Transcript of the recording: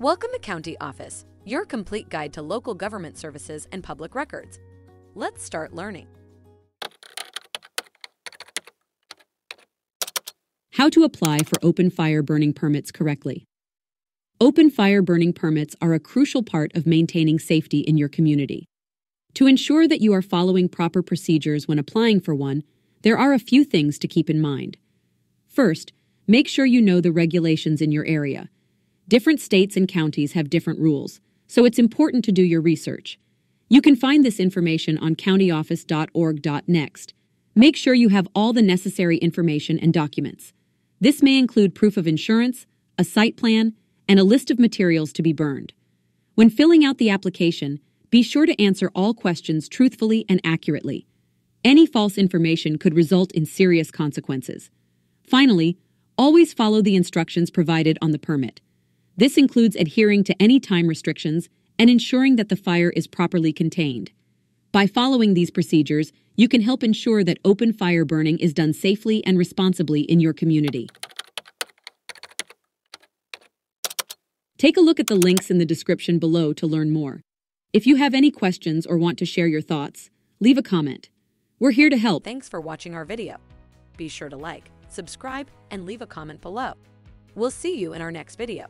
Welcome to County Office, your complete guide to local government services and public records. Let's start learning. How to apply for open fire burning permits correctly. Open fire burning permits are a crucial part of maintaining safety in your community. To ensure that you are following proper procedures when applying for one, there are a few things to keep in mind. First, make sure you know the regulations in your area. Different states and counties have different rules, so it's important to do your research. You can find this information on countyoffice.org.next. Make sure you have all the necessary information and documents. This may include proof of insurance, a site plan, and a list of materials to be burned. When filling out the application, be sure to answer all questions truthfully and accurately. Any false information could result in serious consequences. Finally, always follow the instructions provided on the permit. This includes adhering to any time restrictions and ensuring that the fire is properly contained. By following these procedures, you can help ensure that open fire burning is done safely and responsibly in your community. Take a look at the links in the description below to learn more. If you have any questions or want to share your thoughts, leave a comment. We're here to help. Thanks for watching our video. Be sure to like, subscribe, and leave a comment below. We'll see you in our next video.